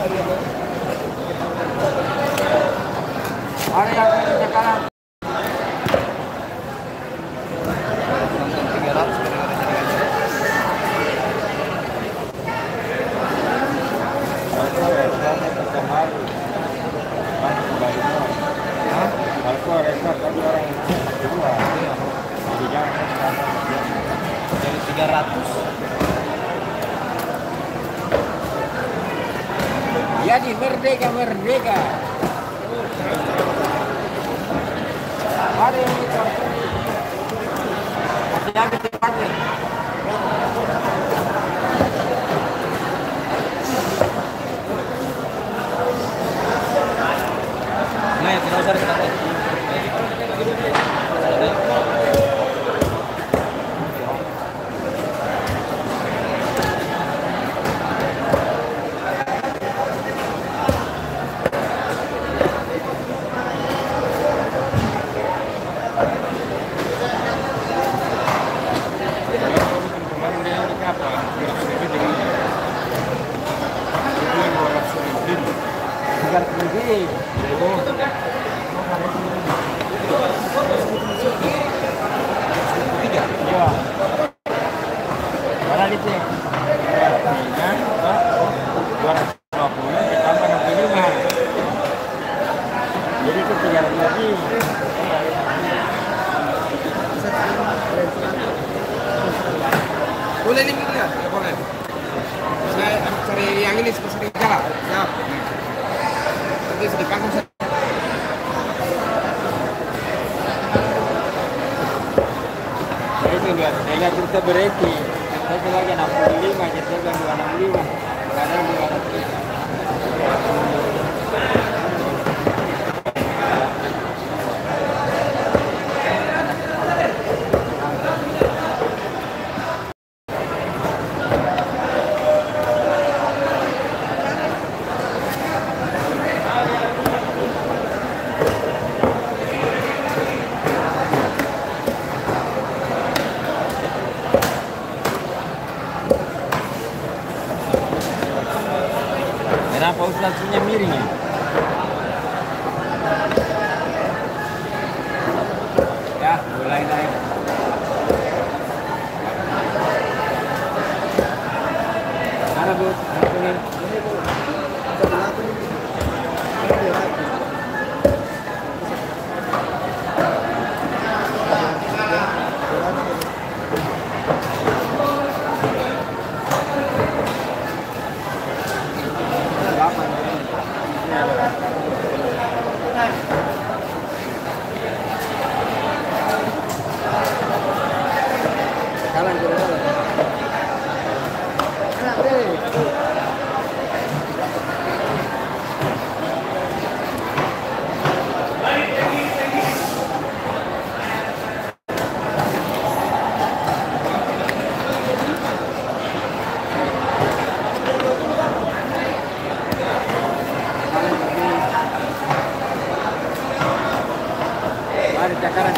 300 Jadi merdeka merdeka. Ada Boleh ini boleh. Saya cari yang ini sebesar ini jalan. Siap desde que saya. Ingat kita berarti. Saya selagi 65, cerita 265 Sekarang 265 punya miring ya? Ya, mulai naik. Mana bu? Mari cakaran